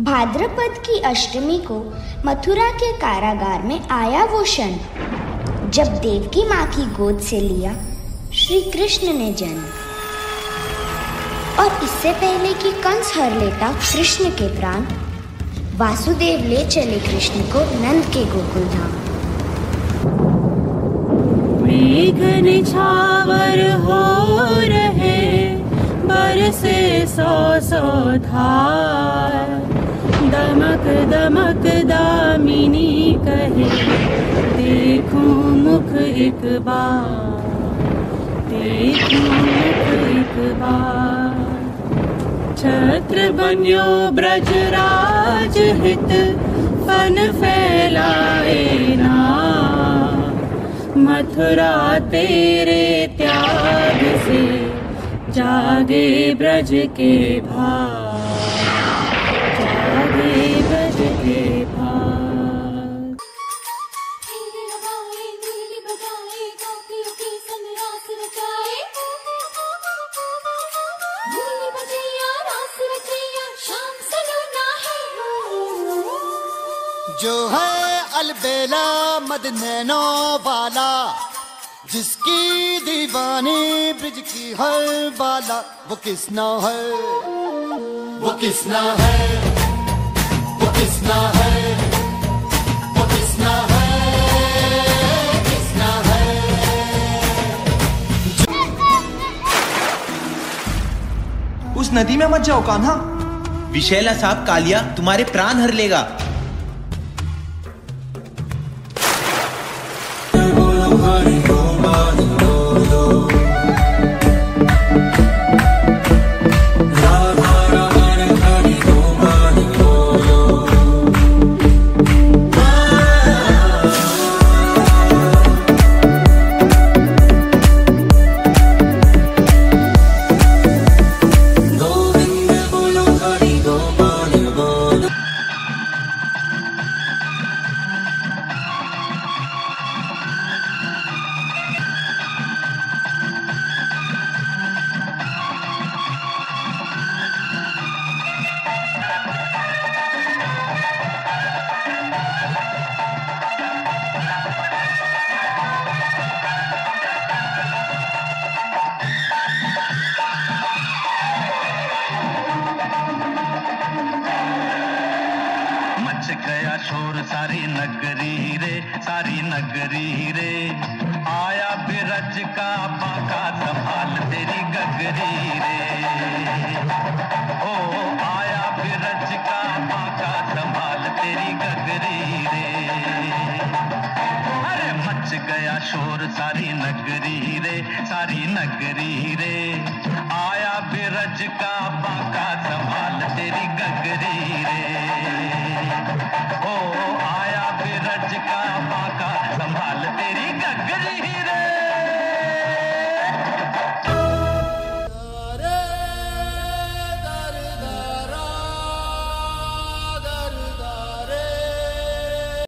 भाद्रपद की अष्टमी को मथुरा के कारागार में आया वो क्षण, जब देव की माँ की गोद से लिया श्री कृष्ण ने जन्म। और इससे पहले कि कंस हर लेता कृष्ण के प्राण, वासुदेव ले चले कृष्ण को नंद के गोकुल धाम मेघ निछावर हो रहे, बरसे धार। दमक दमक दामिनी कहे, देखूँ मुख एक बार, देखूँ मुख एक बार। छत्र बन्यो ब्रजराज हित, फन फैलाए ना मथुरा तेरे त्याग से जागे ब्रज के भाग है जो है अलबेला मद नैनो वाला जिसकी दीवानी ब्रिज की हर बाला वो किसना है? वो किसना है? किसना है? वो किसना है? किसना है? उस नदी में मत जाओ कान्हा। विशैला सांप कालिया तुम्हारे प्राण हर लेगा। मच शोर सारी नगरी रे सारी नगरी रे आया बिरज का बाका संभाल तेरी गगरी रे ओ आया बिरज का बाका संभाल तेरी गगरी रे अरे मच गया शोर, सारी नगरी रे सारी नगरी रे आया बिरज का बाका संभाल तेरी गगरी oh, oh. oh.